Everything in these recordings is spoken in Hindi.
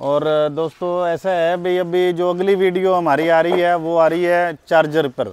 और, दोस्तों, ऐसा है, भाई, अभी जो अगली वीडियो हमारी आ रही है, वो आ रही है चार्जर पर।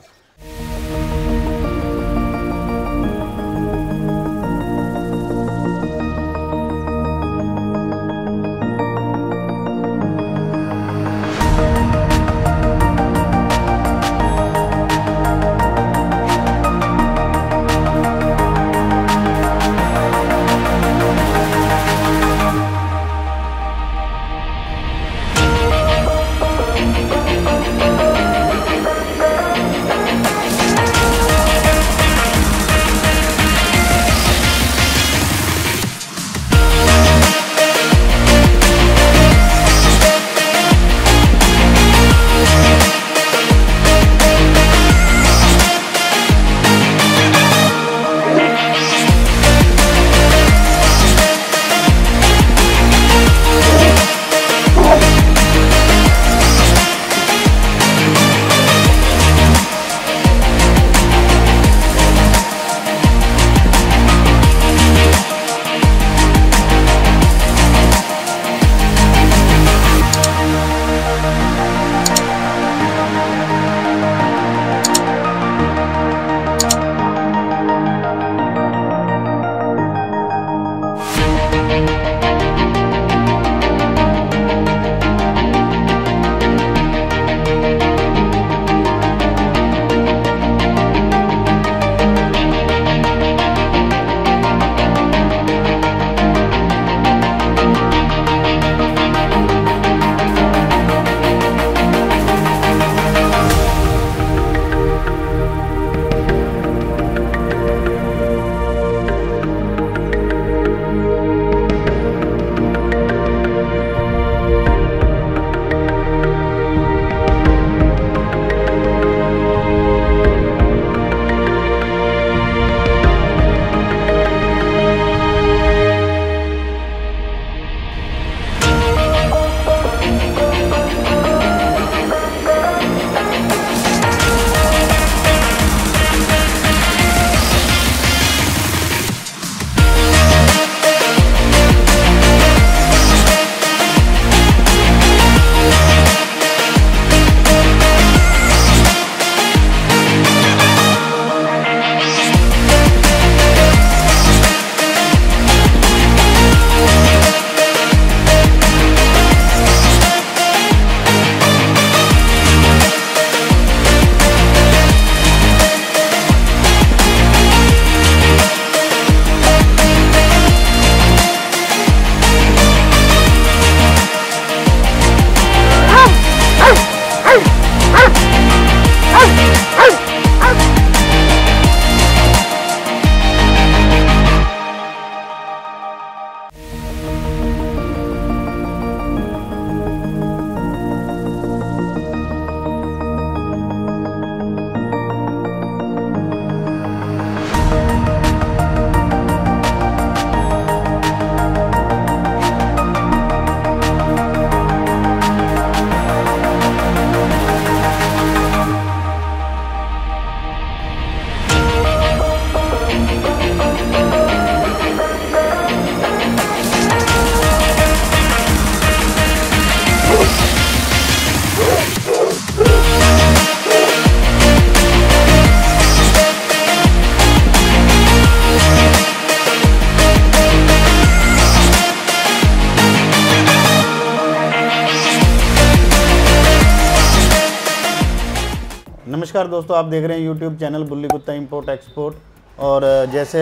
नमस्कार दोस्तों, आप देख रहे हैं यूट्यूब चैनल बुल्ली कुत्ता इम्पोर्ट एक्सपोर्ट और जैसे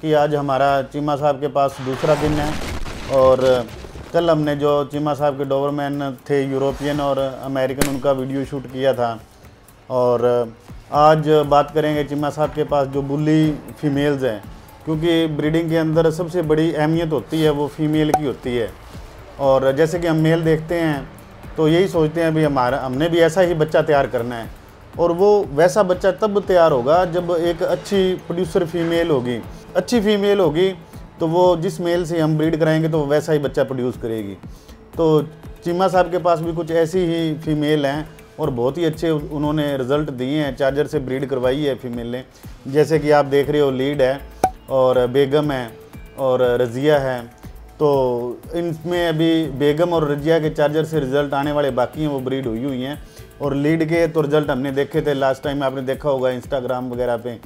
कि आज हमारा चीमा साहब के पास दूसरा दिन है, और कल हमने जो चीमा साहब के डोवरमैन थे, यूरोपियन और अमेरिकन, उनका वीडियो शूट किया था। और आज बात करेंगे चीमा साहब के पास जो बुल्ली फीमेल्स हैं, क्योंकि ब्रीडिंग के अंदर सबसे बड़ी अहमियत होती है, वो फीमेल की होती है। और, जैसे कि हम मेल देखते हैं तो यही सोचते हैं भी हमारा, हमने भी ऐसा ही बच्चा तैयार करना है। और वो वैसा बच्चा तब तैयार होगा जब एक अच्छी प्रोड्यूसर फीमेल होगी। अच्छी फीमेल होगी तो वो जिस मेल से हम ब्रीड कराएँगे तो वैसा ही बच्चा प्रोड्यूस करेगी। तो चीमा साहब के पास भी कुछ ऐसी ही फीमेल हैं और बहुत ही अच्छे उन्होंने रिज़ल्ट दिए हैं। चार्जर से ब्रीड करवाई है फीमेल ने। जैसे कि आप देख रहे हो लीड है और बेगम है और रज़िया है। तो इनमें अभी बेगम और रजिया के चार्जर से रिज़ल्ट आने वाले बाकी हैं, वो ब्रीड हुई हुई हैं। और लीड के तो रिज़ल्ट हमने देखे थे। लास्ट टाइम आपने देखा होगा इंस्टाग्राम वगैरह पे,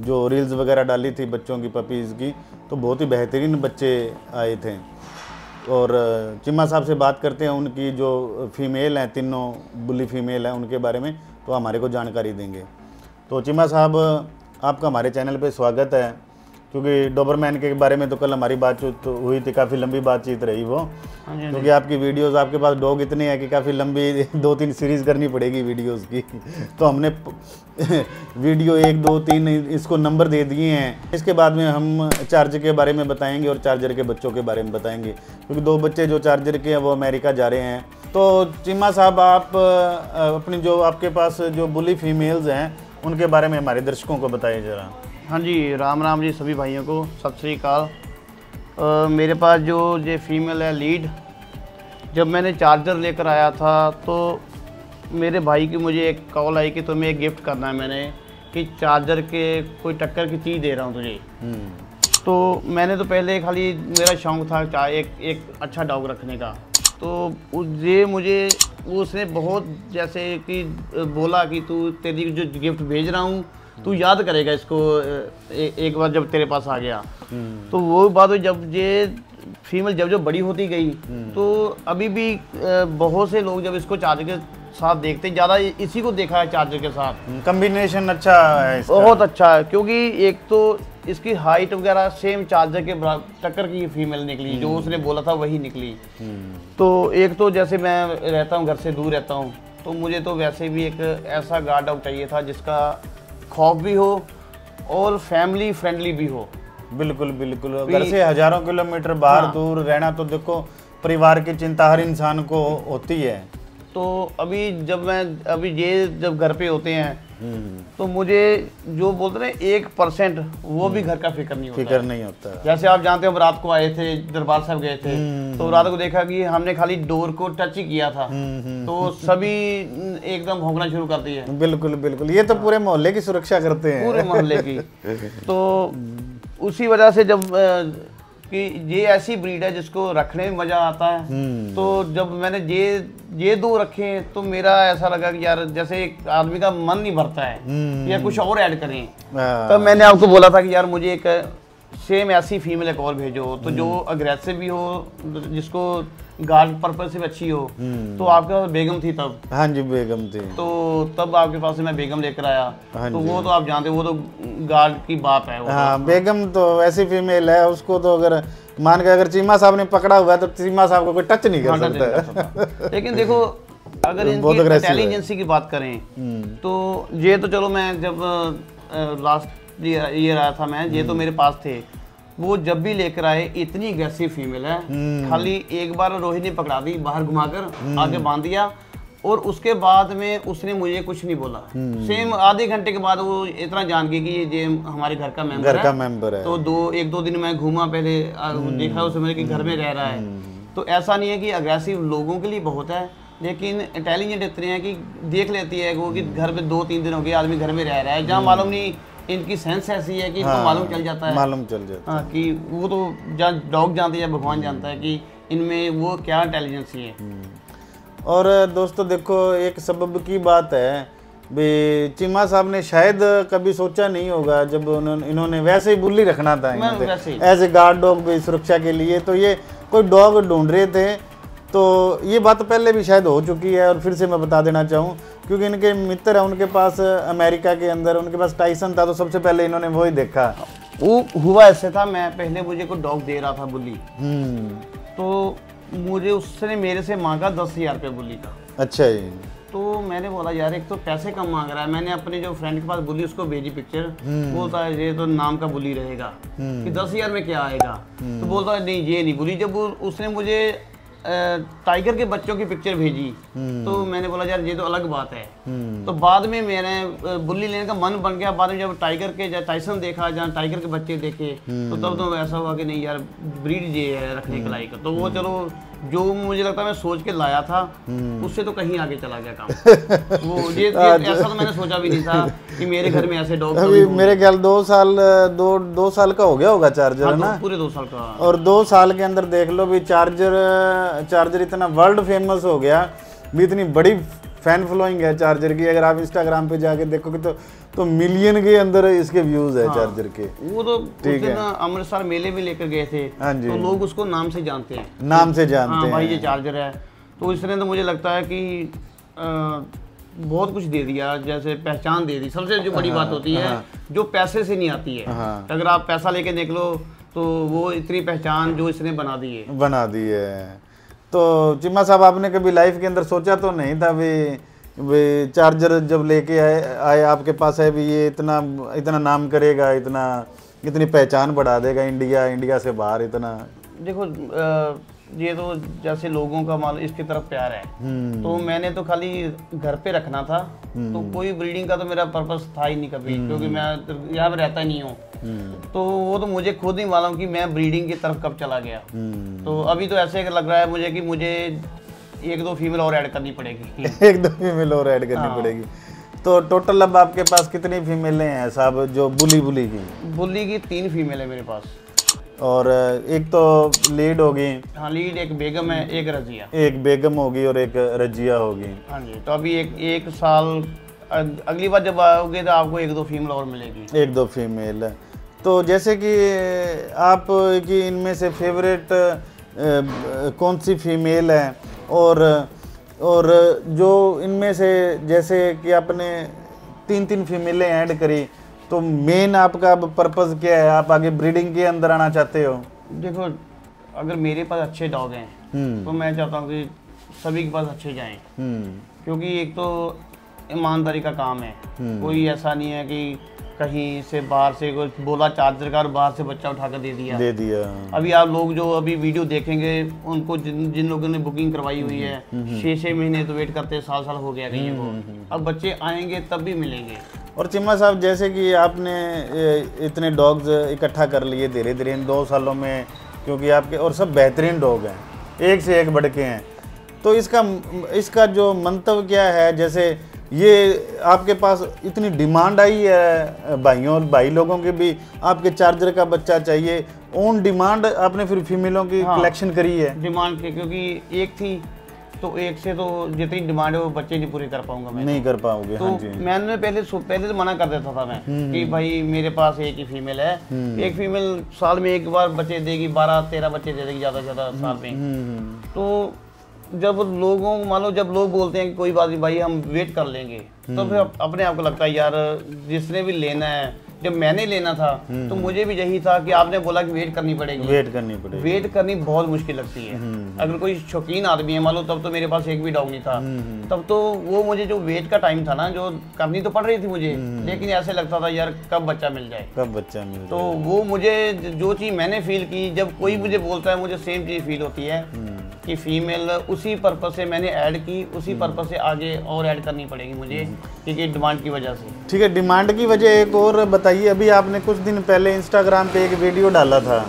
जो रील्स वगैरह डाली थी बच्चों की पपीज़ की तो बहुत ही बेहतरीन बच्चे आए थे। और चिम्मा साहब से बात करते हैं, उनकी जो फीमेल हैं, तीनों बुली फीमेल हैं, उनके बारे में तो हमारे को जानकारी देंगे। तो चिम्मा साहब, आपका हमारे चैनल पे स्वागत है। क्योंकि डोबरमैन के बारे में तो कल हमारी बातचीत हुई थी काफ़ी लंबी बातचीत रही वो। हाँ हाँ क्योंकि आपकी वीडियोस आपके पास डॉग इतने हैं कि काफ़ी लंबी दो तीन सीरीज़ करनी पड़ेगी वीडियोस की। तो हमने वीडियो एक दो तीन इसको नंबर दे दिए हैं। इसके बाद में हम चार्जर के बारे में बताएँगे और चार्जर के बच्चों के बारे में बताएँगे। क्योंकि दो बच्चे जो चार्जर के हैं वो अमेरिका जा रहे हैं। तो चिम्मा साहब आप अपनी जो आपके पास जो बुली फीमेल्स हैं उनके बारे में हमारे दर्शकों को बताइए ज़रा। हाँ जी राम राम जी सभी भाइयों को सत श्री अकाल। अ, मेरे पास जो ये फीमेल है लीड जब मैंने चार्जर लेकर आया था तो मेरे भाई की मुझे एक कॉल आई कि तुम्हें एक गिफ्ट करना है मैंने कि चार्जर के कोई टक्कर की चीज़ दे रहा हूँ तुझे। हम्म, तो मैंने तो पहले खाली मेरा शौक था चाहे एक एक अच्छा डॉग रखने का। तो ये मुझे उसने बहुत जैसे कि बोला कि तू तेरी जो गिफ्ट भेज रहा हूँ तू याद करेगा इसको ए, एक बार जब तेरे पास आ गया। हम्म, तो वो बात हुई जब ये फीमेल जब जब बड़ी होती गई तो अभी भी बहुत से लोग जब इसको चार्जर के साथ देखते ज़्यादा इसी को देखा है चार्जर के साथ। कम्बिनेशन अच्छा है इसका। बहुत अच्छा है क्योंकि एक तो इसकी हाइट वगैरह सेम चार्जर के टक्कर की फीमेल निकली जो उसने बोला था वही निकली। हम्म, तो एक तो जैसे मैं रहता हूँ घर से दूर रहता हूँ तो मुझे तो वैसे भी एक ऐसा गार्ड डॉग चाहिए था जिसका खौफ भी हो और फैमिली फ्रेंडली भी हो। बिल्कुल बिल्कुल। घर से हज़ारों किलोमीटर बाहर हाँ। दूर रहना तो देखो परिवार की चिंता हर इंसान को होती है। तो अभी जब मैं अभी ये जब घर पे होते हैं हम्म, तो मुझे जो बोलते हैं एक परसेंट वो भी घर का फ़िक्र नहीं होता। फ़िक्र नहीं होता। जैसे आप जानते हो रात को आए थे दरबार साहब गए थे तो रात को देखा कि हमने खाली डोर को टच ही किया था। हम्म, हम्म, तो सभी एकदम भौंकना शुरू कर दिए। बिल्कुल बिल्कुल। ये तो पूरे मोहल्ले की सुरक्षा करते हैं। पूरे मोहल्ले की। तो उसी वजह से जब कि ये ऐसी ब्रीड है जिसको रखने में मज़ा आता है। हम्म, तो जब मैंने ये ये दो रखे तो मेरा ऐसा लगा कि यार जैसे एक आदमी का मन नहीं भरता है हम्म, या कुछ और ऐड करें। तब तब मैंने आपको बोला था कि यार मुझे एक सेम ऐसी फीमेल एक और भेजो तो जो अग्रेसिव भी हो जिसको गार्ड पर्पज से भी अच्छी हो हम्म। तो आपके पास बेगम थी तब? हाँ जी बेगम थी। तो तब आपके पास से मैं बेगम लेकर आया। हाँ तो वो तो आप जानते हो वो तो गार्ड की बात है वो हाँ बेगम तो वैसी फीमेल है उसको तो अगर मान के अगर चीमा साहब ने पकड़ा हुआ है तो चीमा साहब को कोई टच नहीं कर हाँ, सकता। लेकिन देखो अगर है। इंटेलिजेंसी की बात करें हम्म, तो ये तो चलो मैं जब लास्ट ईयर आया था मैं ये तो मेरे पास थे। वो जब भी लेकर आए इतनी अग्रेसिव फीमेल है। खाली एक बार रोहित ने पकड़ा दी बाहर घुमाकर आगे बाँध दिया और उसके बाद में उसने मुझे कुछ नहीं बोला। सेम आधे घंटे के बाद वो इतना जान गई कि ये जे हमारे घर का मेंबर घर का है। मेंबर है। तो दो एक दो दिन मैं घूमा पहले देखा उसे मैंने कि घर में रह रहा है। तो ऐसा नहीं है कि अग्रेसिव लोगों के लिए बहुत है लेकिन इंटेलिजेंट इतने हैं कि देख लेती है वो कि घर में दो तीन दिन हो गए आदमी घर में रह रहा है। जहाँ मालूम नहीं इनकी सेंस ऐसी है कि हाँ, इनको मालूम चल जाता है। मालूम चल जाता हाँ है। कि वो तो जहाँ डॉग जानते हैं भगवान जानता है कि इनमें वो क्या इंटेलिजेंसी है और दोस्तों देखो एक सबब की बात है भी चीमा साहब ने शायद कभी सोचा नहीं होगा जब उन्होंने इन्होंने वैसे ही बुल्ली रखना था। एज ए गार्ड डॉग भी सुरक्षा के लिए तो ये कोई डॉग ढूंढ रहे थे तो ये बात पहले भी शायद हो चुकी है और फिर से मैं बता देना चाहूँ क्योंकि इनके मित्र हैं उनके पास अमेरिका के अंदर उनके पास टाइसन था तो सबसे पहले इन्होंने वही देखा। वो हुआ ऐसे था मैं पहले मुझे कोई डॉग दे रहा था बुल्ली हम्म। तो मुझे उसने मेरे से मांगा दस हज़ार रुपये बुली का। अच्छा जी। तो मैंने बोला यार एक तो पैसे कम मांग रहा है। मैंने अपने जो फ्रेंड के पास बुली उसको भेजी पिक्चर बोलता है ये तो नाम का बुली रहेगा कि दस हज़ार में क्या आएगा? तो बोलता है नहीं ये नहीं। बुली जब उसने मुझे टाइगर के बच्चों की पिक्चर भेजी। तो मैंने बोला यार ये तो अलग बात है। हम्म। तो बाद में मैंने बुल्ली लेने का मन बन गया। बाद में जब टाइगर के जब टाइसन देखा जहाँ टाइगर के बच्चे देखे तो तब तो ऐसा हुआ कि नहीं यार ब्रीड ये है रखने के लायक। तो वो चलो जो मुझे लगता है मैं सोच के लाया था उससे तो कहीं आगे चला गया काम। वो ये, ये ऐसा तो मैंने सोचा भी नहीं था कि मेरे घर में ऐसे डॉग अभी मेरे ख्याल दो साल दो दो साल का हो गया होगा चार्जर है ना? पूरे दो साल का। और दो साल के अंदर देख लो भी चार्जर चार्जर इतना वर्ल्ड फ़ेमस हो गया भी इतनी बड़ी फ़ैन फॉलोइंग है चार्जर की। अगर आप इंस्टाग्राम पे जाके देखोगे तो तो मिलियन के अंदर इसके व्यूज़ है चार्जर के। वो तो उस दिन अमृतसर मेले में लेकर गए थे। हाँ जी। तो लोग उसको नाम से जानते हैं। नाम से जानते हाँ हैं भाई ये चार्जर है। तो इसने तो मुझे लगता है कि बहुत कुछ दे दिया जैसे पहचान दे दी। सबसे जो बड़ी बात होती है। जो पैसे से नहीं आती है। हाँ। अगर आप पैसा लेके निकलो तो वो इतनी पहचान जो इसने बना दी है। बना दी है। तो चिम्मा साहब आपने कभी लाइफ के अंदर सोचा तो नहीं था भी वे चार्जर जब लेके आए आए आपके पास है भी ये इतना इतना नाम करेगा इतना इतनी पहचान बढ़ा देगा इंडिया इंडिया से बाहर इतना? देखो ये तो जैसे लोगों का माल इसकी तरफ़ प्यार है। हम्म। तो मैंने तो खाली घर पे रखना था। तो कोई ब्रीडिंग का तो मेरा पर्पस था ही नहीं कभी क्योंकि मैं तो यहाँ पे रहता ही नहीं हूँ। हम्म तो वो तो मुझे खुद ही मालूम कि मैं ब्रीडिंग की तरफ़ कब चला गया। हम्म। तो अभी तो ऐसे लग रहा है मुझे कि मुझे एक दो फीमेल और ऐड करनी पड़ेगी। एक दो फीमेल और ऐड करनी पड़ेगी। तो टोटल अब आपके पास कितनी फीमेलें हैं साहब जो बुली बुली की? बुल्ली की तीन फीमेल है मेरे पास। और एक तो लीड होगी हाँ लीड एक बेगम है एक रजिया। एक बेगम होगी और एक रजिया होगी हाँ जी तो अभी एक एक साल अगली बार जब आओगे तो आपको एक दो फीमेल और मिलेगी। एक दो फीमेल तो जैसे कि आप की इनमें से फेवरेट कौन सी फीमेल है? और और जो इनमें से जैसे कि आपने तीन तीन फीमेलें ऐड करी तो मेन आपका अब पर्पस क्या है? आप आगे ब्रीडिंग के अंदर आना चाहते हो? देखो अगर मेरे पास अच्छे डॉग हैं हम्म। तो मैं चाहता हूँ कि सभी के पास अच्छे जाएँ। हम्म। क्योंकि एक तो ईमानदारी का काम है। हम्म। कोई ऐसा नहीं है कि कहीं से बाहर से कोई बोला चार्जर का और बाहर से बच्चा उठा कर दे दिया। दे दिया। अभी आप लोग जो अभी वीडियो देखेंगे उनको जिन जिन लोगों ने बुकिंग करवाई हुई है छः छः महीने तो वेट करते हैं, साल साल हो गया कहीं को। अब बच्चे आएँगे तब भी मिलेंगे। और चिम्मा साहब जैसे कि आपने इतने डॉग्स इकट्ठा कर लिए धीरे धीरे इन दो सालों में क्योंकि आपके और सब बेहतरीन डॉग हैं। एक से एक बढ़ के हैं। तो इसका इसका जो मंतव्य क्या है जैसे ये आपके पास इतनी डिमांड आई है भाइयों और भाई लोगों की भी आपके चार्जर का बच्चा चाहिए ऑन डिमांड आपने फिर फीमेलों की हाँ। कलेक्शन करी है। डिमांड के क्योंकि एक थी तो एक से तो जितनी डिमांड है वो बच्चे नहीं पूरी कर पाऊँगा मैं। नहीं कर पाओगे तो हाँ जी। हम्म, मैंने पहले पहले तो मना कर देता था मैं कि भाई मेरे पास एक ही फीमेल है। एक फीमेल साल में एक बार बच्चे देगी बारह तेरह बच्चे दे देगी ज़्यादा से ज़्यादा साल में। हम्म, तो जब लोगों, मान लो जब लोग बोलते हैं कि कोई बात नहीं, भाई हम वेट कर लेंगे। तो फिर अपने आप को लगता है यार जिसने भी लेना है जब मैंने लेना था तो मुझे भी यही था कि आपने बोला कि वेट करनी पड़ेगी। वेट करनी पड़ेगी। वेट करनी बहुत मुश्किल लगती है। अगर कोई शौकीन आदमी है मान लो तब तो मेरे पास एक भी डॉग नहीं था। तब तो वो मुझे जो वेट का टाइम था ना जो करनी तो पड़ रही थी मुझे लेकिन ऐसे लगता था यार कब बच्चा मिल जाए? कब बच्चा मिल तो वो मुझे जो चीज़ मैंने फील की जब कोई मुझे बोलता है मुझे सेम चीज़ फील होती है कि फीमेल उसी पर्पज से मैंने ऐड की उसी पर्पज से आगे और ऐड करनी पड़ेगी मुझे। क्योंकि डिमांड की वजह से। ठीक है डिमांड की वजह एक और बताइए अभी आपने कुछ दिन पहले इंस्टाग्राम पे एक वीडियो डाला था।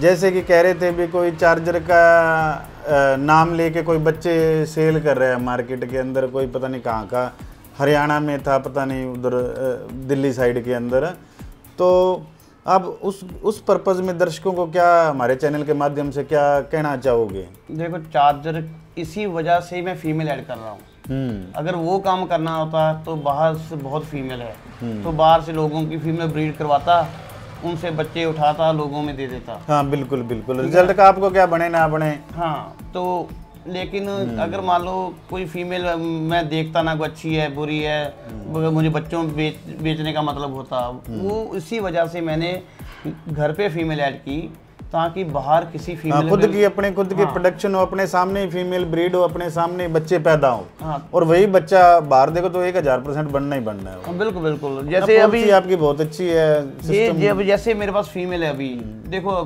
जैसे कि कह रहे थे भी कोई चार्जर का नाम लेके कोई बच्चे सेल कर रहे हैं मार्केट के अंदर कोई पता नहीं कहाँ का हरियाणा में था पता नहीं उधर दिल्ली साइड के अंदर। तो आप उस उस पर्पज़ में दर्शकों को क्या हमारे चैनल के माध्यम से क्या कहना चाहोगे? देखो चार्जर इसी वजह से ही मैं फीमेल ऐड कर रहा हूँ। अगर वो काम करना होता तो बाहर से बहुत फीमेल है। तो बाहर से लोगों की फीमेल ब्रीड करवाता उनसे बच्चे उठाता लोगों में दे देता। हाँ बिल्कुल बिल्कुल। रिज़ल्ट का आपको क्या बने ना बने? हाँ तो लेकिन अगर मान लो कोई फीमेल मैं देखता ना कोई अच्छी है बुरी है मुझे बच्चों बेच बेचने का मतलब होता वो इसी वजह से मैंने घर पे फीमेल ऐड की। ताकि बाहर किसी फीमेल फीमेल खुद की अपने खुद की प्रोडक्शन हो अपने सामने फीमेल ब्रीड हो अपने सामने बच्चे पैदा हो। हाँ। और वही बच्चा बाहर देखो तो एक हज़ार परसेंट बनना ही बनना है। हाँ, बिल्कुल बिल्कुल। जैसे अभी आपकी बहुत अच्छी है ये ये जैसे मेरे पास फीमेल है अभी। देखो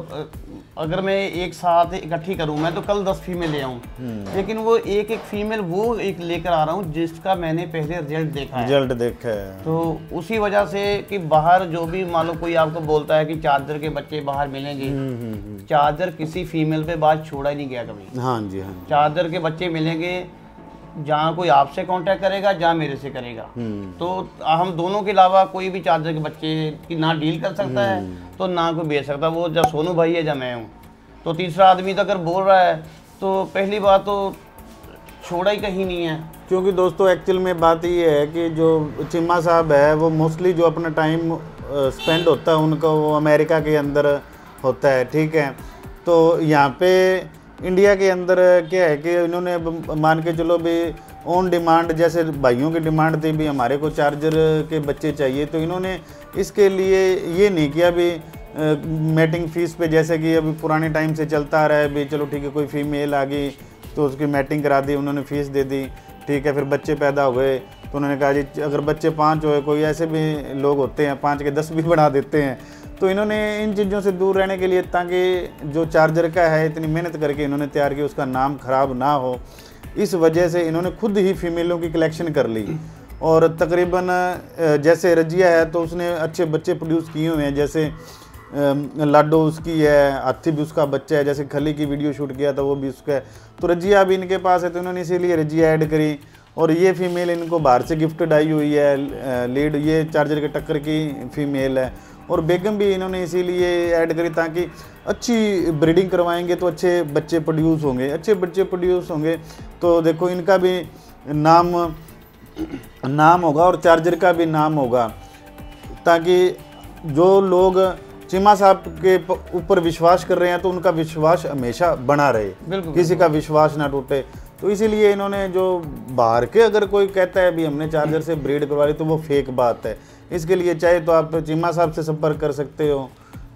अगर मैं एक साथ इकट्ठी करूँ मैं तो कल दस फीमेल ले आऊँ। हम्म। लेकिन वो एक एक फीमेल वो एक लेकर आ रहा हूँ जिसका मैंने पहले रिज़ल्ट देखा है। रिज़ल्ट देखा है। तो उसी वजह से कि बाहर जो भी मान लो कोई आपको बोलता है कि चार्जर के बच्चे बाहर मिलेंगे हम्म, हम्म। चार्जर किसी फीमेल पे बात छोड़ा ही नहीं गया कभी। हाँ जी हाँ चार्जर के बच्चे मिलेंगे जहाँ कोई आपसे कांटेक्ट करेगा जहाँ मेरे से करेगा। हम्म। तो हम दोनों के अलावा कोई भी चार्जर के बच्चे की ना डील कर सकता है हम्म। तो ना कोई बेच सकता। वो जब सोनू भाई है जब मैं हूँ तो तीसरा आदमी तो अगर बोल रहा है तो पहली बात तो छोड़ा ही कहीं नहीं है। क्योंकि दोस्तों एक्चुअल में बात ये है कि जो चिम्मा साहब है वो मोस्टली जो अपना टाइम स्पेंड होता है उनका वो अमेरिका के अंदर होता है ठीक है? तो यहाँ पे इंडिया के अंदर क्या है कि इन्होंने मान के चलो भी ऑन डिमांड जैसे भाइयों की डिमांड थी भी, हमारे को चार्जर के बच्चे चाहिए तो इन्होंने इसके लिए ये नहीं किया भी मैटिंग फ़ीस पे, जैसे कि अभी पुराने टाइम से चलता आ रहा है भी, चलो ठीक है, कोई फीमेल आ गई तो उसकी मैटिंग करा दी, उन्होंने फ़ीस दे दी, ठीक है, फिर बच्चे पैदा हो गए तो उन्होंने कहा जी, अगर बच्चे पाँच हुए, कोई ऐसे भी लोग होते हैं, पाँच के दस भी बढ़ा देते हैं तो इन्होंने इन चीज़ों से दूर रहने के लिए ताकि जो चार्जर का है, इतनी मेहनत करके इन्होंने तैयार किया, उसका नाम खराब ना हो। इस वजह से इन्होंने खुद ही फीमेलों की कलेक्शन कर ली। और तकरीबन जैसे रजिया है तो उसने अच्छे बच्चे प्रोड्यूस किए हुए हैं, जैसे लाडो उसकी है, हाथी भी उसका बच्चा है, जैसे खली की वीडियो शूट किया था, वो भी उसका है। तो रजिया भी इनके पास है तो इन्होंने इसीलिए रजिया ऐड करी। और ये फीमेल इनको बाहर से गिफ्टेड आई हुई है लीड ये चार्जर के टक्कर की फीमेल है। और बेगम भी इन्होंने इसीलिए ऐड करी ताकि अच्छी ब्रीडिंग करवाएँगे तो अच्छे बच्चे प्रोड्यूस होंगे अच्छे बच्चे प्रोड्यूस होंगे। तो देखो इनका भी नाम नाम होगा और चार्जर का भी नाम होगा ताकि जो लोग चीमा साहब के ऊपर विश्वास कर रहे हैं तो उनका विश्वास हमेशा बना रहे। बिल्कुल किसी का विश्वास ना टूटे। तो इसीलिए इन्होंने जो बाहर के अगर कोई कहता है भी हमने चार्जर से ब्रीड करवा ली तो वो फेक बात है। इसके लिए चाहे तो आप चीमा साहब से संपर्क कर सकते हो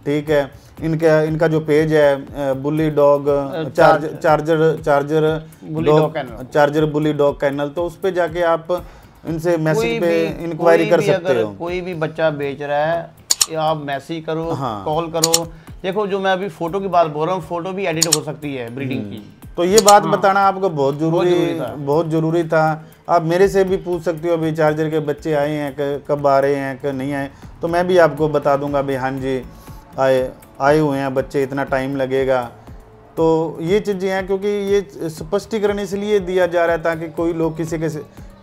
ठीक है? इनका इनका जो पेज है bully dog charge charger charger dog. Charger bully dog kennel तो उस पर जाके आप इनसे मैसेज पे इंक्वायरी कर सकते हो। कोई भी बच्चा बेच रहा है आप मैसेज करो हाँ। कॉल करो देखो जो मैं अभी फ़ोटो की बात बोल रहा हूँ फ़ोटो भी एडिट हो सकती है ब्रीडिंग की। तो ये बात हाँ। बताना आपको बहुत ज़रूरी बहुत ज़रूरी था। आप मेरे से भी पूछ सकते हो अभी चार्जर के बच्चे आए हैं कब आ रहे हैं क नहीं आए। तो मैं भी आपको बता दूँगा भाई हाँ जी आए आए हुए हैं बच्चे इतना टाइम लगेगा। तो ये चीज़ें हैं क्योंकि ये स्पष्टीकरण इसलिए दिया जा रहा है ताकि कोई लोग किसी के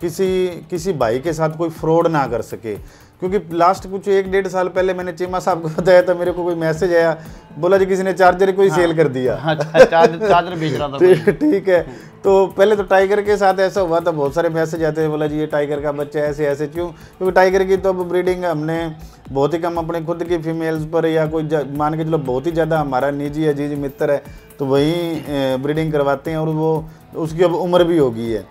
किसी किसी भाई के साथ कोई फ्रॉड ना कर सके। क्योंकि लास्ट कुछ एक डेढ़ साल पहले मैंने चीमा साहब को बताया था मेरे को कोई मैसेज आया। बोला जी किसी ने चार्जर को ही। सेल कर दिया। हाँ चार्जर चार्जर बेच रहा था कोई। ठीक ठीक है। तो पहले तो टाइगर के साथ ऐसा हुआ था बहुत सारे मैसेज आते हैं बोला जी ये टाइगर का बच्चा ऐसे ऐसे क्यों? क्योंकि टाइगर की तो अब ब्रीडिंग हमने बहुत ही कम अपने खुद की फीमेल्स पर या कोई मान के चलो बहुत ही ज़्यादा हमारा निजी अज़ीज़ मित्र है तो वही ब्रीडिंग करवाते हैं और वो उसकी अब उम्र भी हो गई है।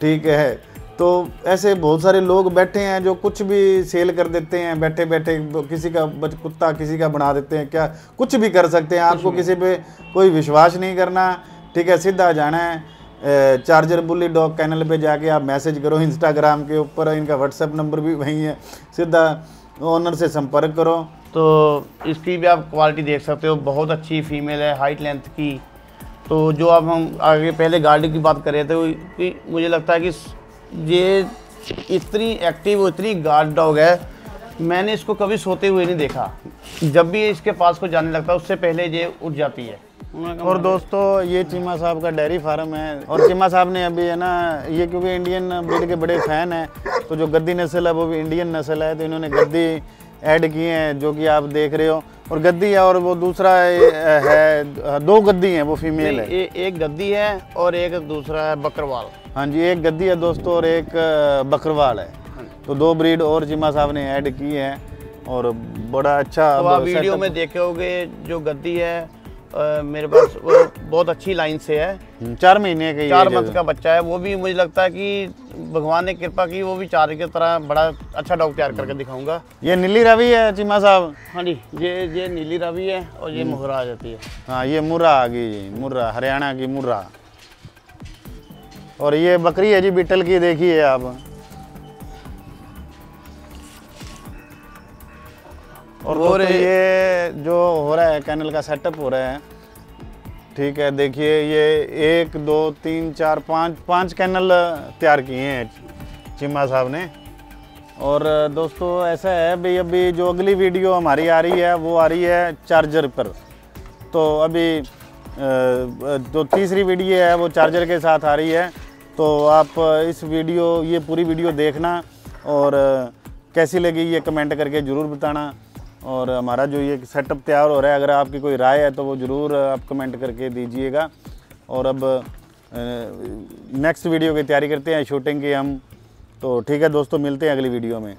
ठीक है। तो ऐसे बहुत सारे लोग बैठे हैं जो कुछ भी सेल कर देते हैं बैठे बैठे किसी का कुत्ता किसी का बना देते हैं क्या कुछ भी कर सकते हैं। आपको किसी पे कोई विश्वास नहीं करना ठीक है सीधा जाना है चार्जर बुली डॉग कैनल पे जाके आप मैसेज करो इंस्टाग्राम के ऊपर इनका व्हाट्सएप नंबर भी वहीं है सीधा ओनर से संपर्क करो। तो इसकी भी आप क्वालिटी देख सकते हो बहुत अच्छी फीमेल है हाइट लेंथ की। तो जो आप हम आगे पहले गाड़ी की बात कर रहे थे कि मुझे लगता है कि ये इतनी एक्टिव इतनी गार्ड डॉग है। मैंने इसको कभी सोते हुए नहीं देखा। जब भी इसके पास को जाने लगता है उससे पहले ये उठ जाती है। और दोस्तों ये चीमा साहब का डेयरी फार्म है। और चीमा साहब ने अभी है ना ये क्योंकि इंडियन ब्रीड के बड़े फ़ैन हैं तो जो गद्दी नस्ल है वो भी इंडियन नस्ल है तो इन्होंने गद्दी ऐड किए हैं जो कि आप देख रहे हो। और गद्दी है और वो दूसरा है, है दो गद्दी है वो फीमेल है। ए, एक गद्दी है और एक दूसरा है बकरवाल। हाँ जी एक गद्दी है दोस्तों और एक बकरवाल है। तो दो ब्रीड और जिमा साहब ने ऐड की है और बड़ा अच्छा तो आप वीडियो में देखे होगे जो गद्दी है मेरे पास वो बहुत अच्छी लाइन से है। हम्म, चार महीने का चार मंथ का बच्चा है वो भी मुझे लगता है कि भगवान ने कृपा की वो भी चार की तरह बड़ा अच्छा डॉग तैयार करके दिखाऊँगा। ये नीली रवि है चीमा साहब? हाँ जी ये ये नीली रवि है और हम्म। ये मुहरा आ जाती है। हाँ ये मुर्रा आ गई जी मुर्रा हरियाणा की मुर्रा। और ये बकरी है जी बिटल की देखिए आप। और और दोस्तों ये जो हो रहा है कैनल का सेटअप हो रहा है ठीक है देखिए ये एक दो तीन चार पाँच पाँच कैनल तैयार किए हैं चिम्मा साहब ने। और दोस्तों ऐसा है भाई अभी जो अगली वीडियो हमारी आ रही है वो आ रही है चार्जर पर। तो अभी जो तीसरी वीडियो है वो चार्जर के साथ आ रही है। तो आप इस वीडियो ये पूरी वीडियो देखना और कैसी लगी ये कमेंट करके ज़रूर बताना। और हमारा जो ये सेटअप तैयार हो रहा है, अगर आपकी कोई राय है तो वो ज़रूर आप कमेंट करके दीजिएगा। और अब नेक्स्ट वीडियो की तैयारी करते हैं शूटिंग की हम। तो ठीक है दोस्तों, मिलते हैं अगली वीडियो में।